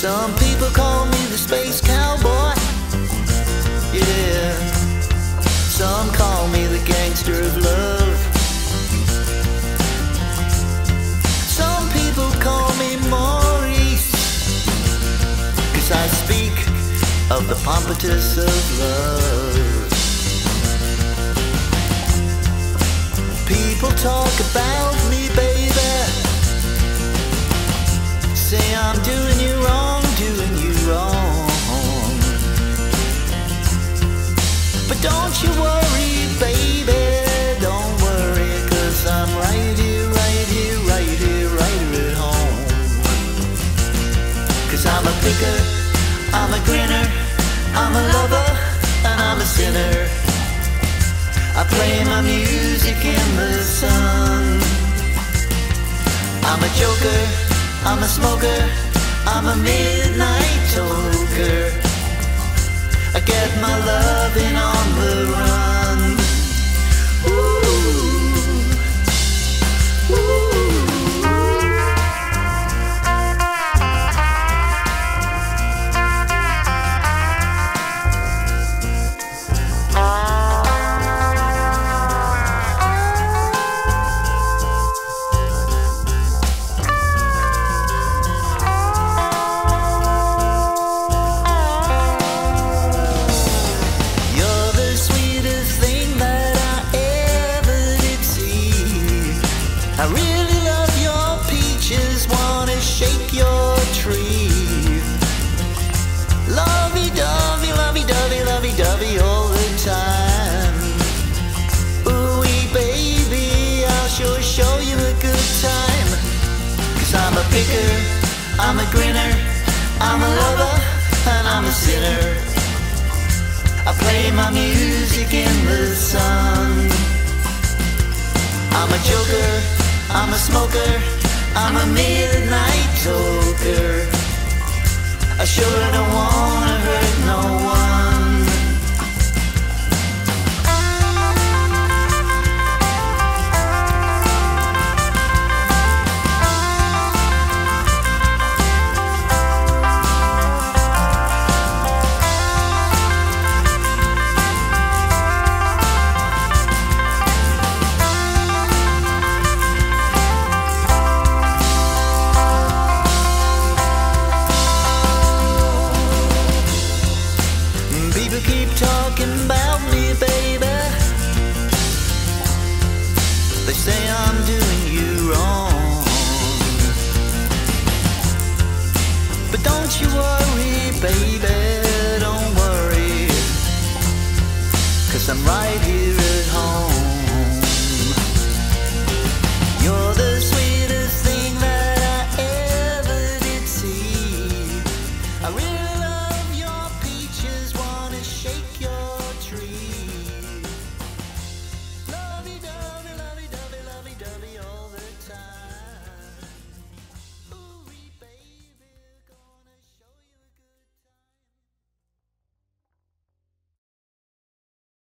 Some people call me the space cowboy. Yeah. Some call me the gangster of love. Some people call me Maurice. Cause I speak of the pompatus of love. People talk about me, I'm righty, righty, righty, right here at home. I'm a picker, I'm a grinner, I'm a lover, and I'm a sinner. I play my music in the sun. I'm a joker, I'm a smoker, I'm a midnight a picker, I'm a grinner, I'm a lover, and I'm a sinner. I play my music in the sun. I'm a joker, I'm a smoker, I'm a midnight toker. I sure don't no We. really